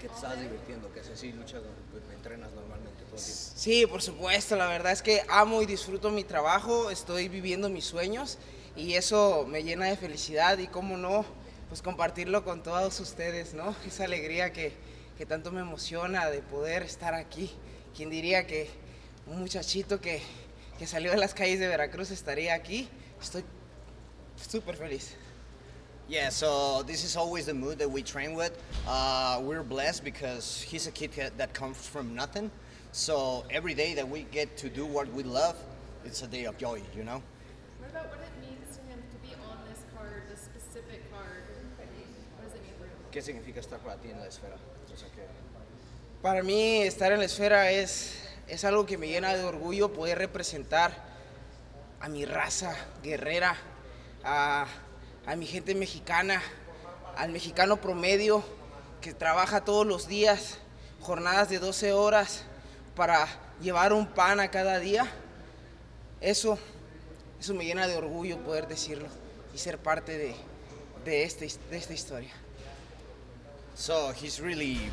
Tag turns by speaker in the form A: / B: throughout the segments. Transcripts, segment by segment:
A: que te estás divirtiendo, que es así, luchas, entrenas normalmente.
B: Sí, por supuesto, la verdad es que amo y disfruto mi trabajo, estoy viviendo mis sueños y eso me llena de felicidad y cómo no, pues compartirlo con todos ustedes, ¿no? Esa alegría que, que tanto me emociona de poder estar aquí. ¿Quién diría que un muchachito que, que salió de las calles de Veracruz estaría aquí? Estoy súper feliz.
A: Yeah, so this is always the mood that we train with. Uh, we're blessed because he's a kid that comes from nothing. So every day that we get to do what we love, it's a day of joy, you know?
C: What about what it means to him to be on this card, this specific card? What does it mean for him?
A: ¿Qué significa estar para ti en la esfera? O sea, que...
B: Para mí estar en la esfera es, es algo que me llena de orgullo poder representar a mi raza guerrera, a a mi gente mexicana, al mexicano promedio que trabaja todos los días, jornadas de 12 horas para llevar un pan a cada día. Eso, eso me llena de orgullo poder decirlo y ser parte de, de, este, de esta historia.
A: So he's really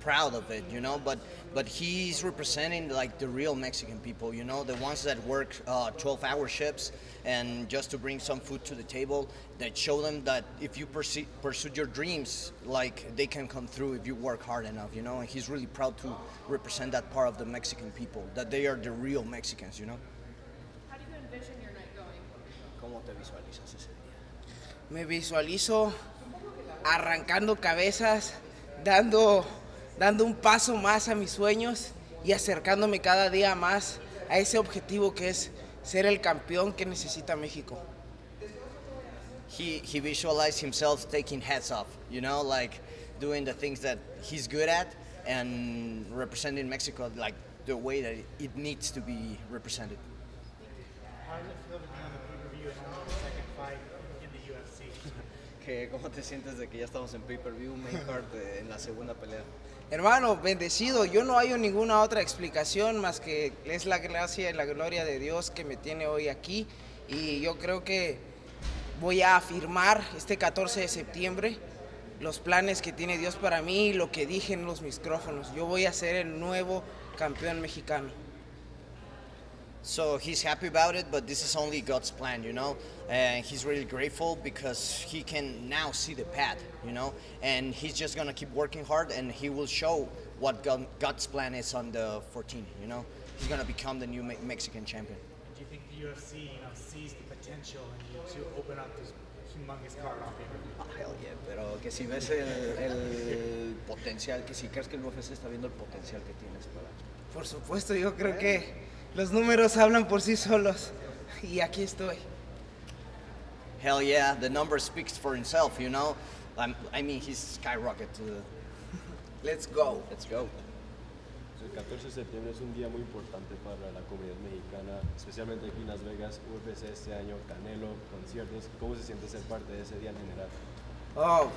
A: proud of it, you know, but but he's representing like the real Mexican people, you know, the ones that work 12-hour uh, shifts and just to bring some food to the table that show them that if you pursue, pursue your dreams, like they can come through if you work hard enough, you know. And he's really proud to represent that part of the Mexican people, that they are the real Mexicans, you know.
C: How do you envision your night going?
A: ¿Cómo te visualizas ese día?
B: Me visualizo arrancando cabezas, dando dando un paso más a mis sueños y acercándome cada día más a ese objetivo que es ser el campeón que necesita México.
A: He, he visualized himself taking heads off, you know, like doing the things that he's good at and representing Mexico like the way that it needs to be represented. ¿Cómo te sientes de que ya estamos en pay-per-view, main card, en la segunda pelea?
B: Hermano, bendecido, yo no hay ninguna otra explicación más que es la gracia y la gloria de Dios que me tiene hoy aquí y yo creo que voy a afirmar este 14 de septiembre los planes que tiene Dios para mí y lo que dije en los micrófonos. Yo voy a ser el nuevo campeón mexicano.
A: So he's happy about it, but this is only God's plan, you know. And he's really grateful because he can now see the path, you know. And he's just gonna keep working hard, and he will show what God, God's plan is on the 14, you know. He's gonna become the new Me Mexican champion.
D: Do you think the UFC, you know, sees the potential in you to open up this humongous card on pay-per-view?
A: Oh, hell yeah, pero que si ves el, el potencial, que si crees que el UFC está viendo el potencial que tienes para.
B: Por supuesto, yo creo que los números hablan por sí solos y aquí estoy.
A: Hell yeah, the number speaks for himself, you know. I'm, I mean, he's skyrocket to the...
B: Let's go.
A: Let's go.
E: El 14 de septiembre es un día muy importante para la comunidad mexicana, especialmente aquí en Las Vegas, UFC este año, Canelo, conciertos. ¿Cómo se siente ser parte de ese día en general?
B: Oh,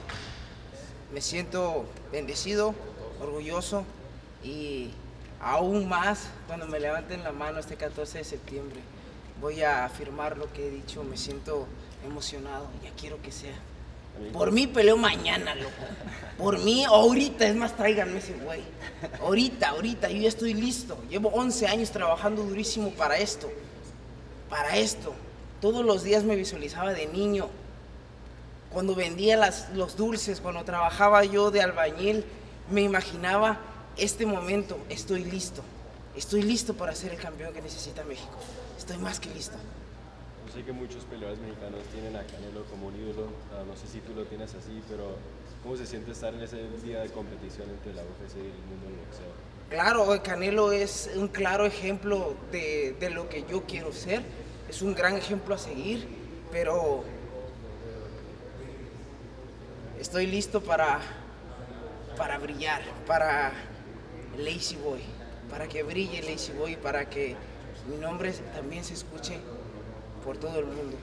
B: me siento bendecido, orgulloso y aún más cuando me levanten la mano este 14 de septiembre. Voy a afirmar lo que he dicho, me siento emocionado, ya quiero que sea. Por mí peleo mañana, loco. Por mí, ahorita, es más, tráiganme ese güey. Ahorita, ahorita, yo ya estoy listo. Llevo 11 años trabajando durísimo para esto. Para esto. Todos los días me visualizaba de niño. Cuando vendía las, los dulces, cuando trabajaba yo de albañil, me imaginaba este momento estoy listo. Estoy listo para ser el campeón que necesita México. Estoy más que listo.
E: Yo sé que muchos peleadores mexicanos tienen a Canelo como un ídolo. No sé si tú lo tienes así, pero ¿cómo se siente estar en ese día de competición entre la UFC y el mundo del boxeo?
B: Claro, Canelo es un claro ejemplo de, de lo que yo quiero ser. Es un gran ejemplo a seguir, pero estoy listo para, para brillar, para Lazy Boy, para que brille Lazy Boy, para que mi nombre también se escuche por todo el mundo.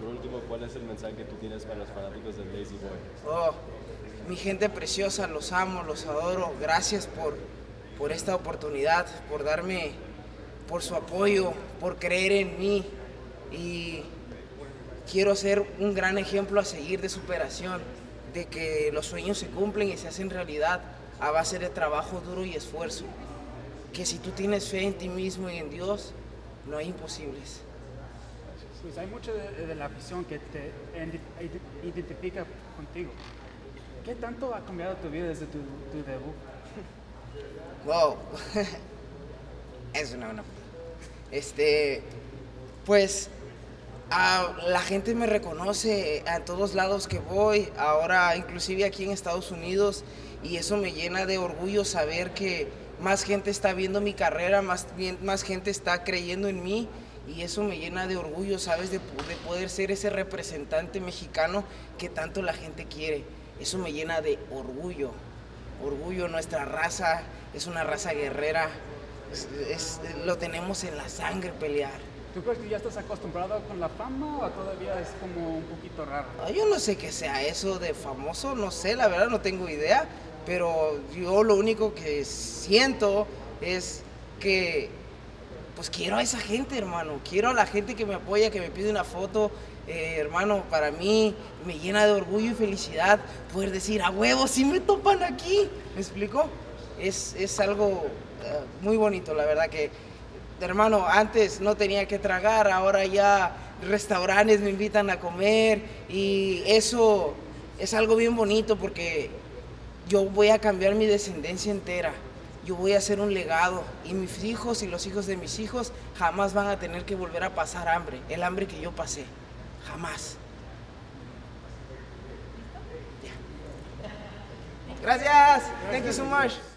E: Por último, ¿cuál es el mensaje que tú tienes para los fanáticos del Lazy Boy?
B: Oh, mi gente preciosa, los amo, los adoro. Gracias por, por esta oportunidad, por darme, por su apoyo, por creer en mí. Y quiero ser un gran ejemplo a seguir de superación, de que los sueños se cumplen y se hacen realidad a base de trabajo duro y esfuerzo. Que si tú tienes fe en ti mismo y en Dios, no hay imposibles.
F: Pues hay mucho de, de la afición que te ide- identifica contigo. ¿Qué tanto ha cambiado tu vida desde tu, tu debut?
B: Wow. es una buena. Este, pues la gente me reconoce a todos lados que voy, ahora inclusive aquí en Estados Unidos, y eso me llena de orgullo saber que más gente está viendo mi carrera, más, más gente está creyendo en mí, y eso me llena de orgullo, ¿sabes? De, po- de poder ser ese representante mexicano que tanto la gente quiere. Eso me llena de orgullo orgullo, nuestra raza es una raza guerrera, es- lo tenemos en la sangre pelear.
F: ¿Tú crees que ya estás acostumbrado con la fama o todavía es como un poquito raro?
B: Ah, Yo no sé qué sea eso de famoso, no sé, la verdad no tengo idea, pero yo lo único que siento es que pues quiero a esa gente, hermano, quiero a la gente que me apoya, que me pide una foto, eh, hermano, para mí me llena de orgullo y felicidad poder decir, a huevo, sí me topan aquí, ¿me explico? Es, es algo eh, muy bonito, la verdad que, hermano, antes no tenía que tragar, ahora ya restaurantes me invitan a comer y eso es algo bien bonito porque yo voy a cambiar mi descendencia entera. Yo voy a hacer un legado y mis hijos y los hijos de mis hijos jamás van a tener que volver a pasar hambre, el hambre que yo pasé. Jamás. Gracias. Thank you so much.